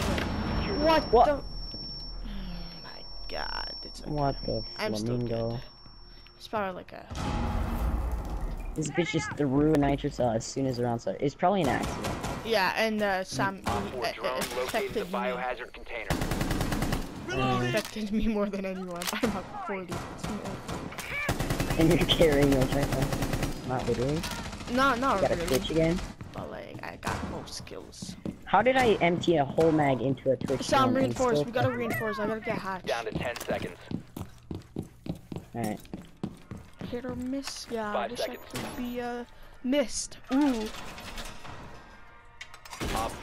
casual. What, What? the? Oh my god, it's okay. What the I'm still flamingo? good. It's probably like a. This bitch just threw a nitro cell as soon as they're on site. It's probably an accident. Yeah, and uh, Sam Op he, 4 uh, drone uh, located the affected me. biohazard container. Affected me more than anyone. I'm at 40. And you're carrying your rifle. Not literally. No, not Got a really. Twitch again. But like, I got most skills. How did I empty a whole mag into a Twitch? Sam, gun and reinforce. still We gotta reinforce. I gotta get hatched. Down to 10 seconds. Alright. Hit or miss. Yeah, I wish seconds. I could be uh missed. Ooh.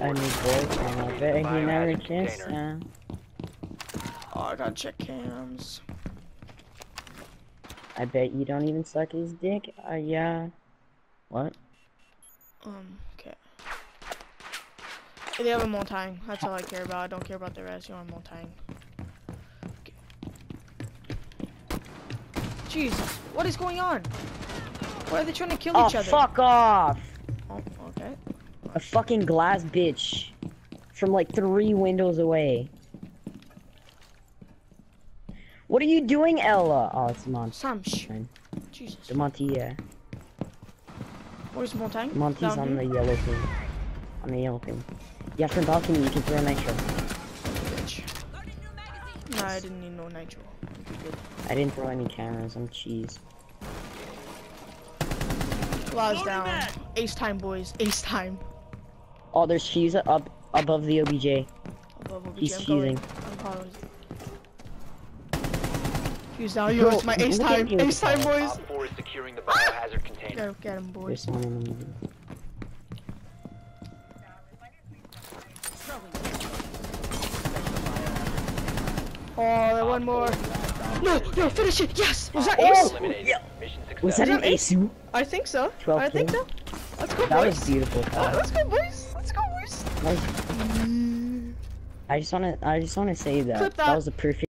I need voice and I bet he never biohazard kissed. container. Oh, I gotta check cams. I bet you don't even suck his dick. Uh, yeah. What? Um, okay. They have a Montang. That's all I care about. I don't care about the rest. You want a Montang. Okay. Jesus, what is going on? Why are they trying to kill Oh, each other? fuck off! Oh, okay. A fucking glass bitch. From like three windows away. What are you doing, Ela? Oh, it's Monty. Sam. Jesus. The Monty, yeah. Where's Montang? Monty's Down on the yellow thing. On the yellow thing. Yeah, from balcony, you can throw a nitro. Bitch. No, I didn't need no nitro. Good. I didn't throw any cameras, I'm cheese. Law's down. Ace time, boys. Ace time. Oh, there's cheese up above the OBJ. Above OBJ. He's I'm going. cheesing. I'm calling. Fuze down. Yo, it's my ace time. Ace time, boys. Op 4 is securing the biohazard container. Get, get him, boys. There's someone in the middle. Oh, there one more. No, no, finish it. Yes. Was that Oh! ace? Eliminated. Mission. Was that an that ace? I think so. I think so. Let's go, That boys. was beautiful. Uh, let's go, boys. Let's go, boys. That was- I just wanna, I just wanna say that that. was a perfect.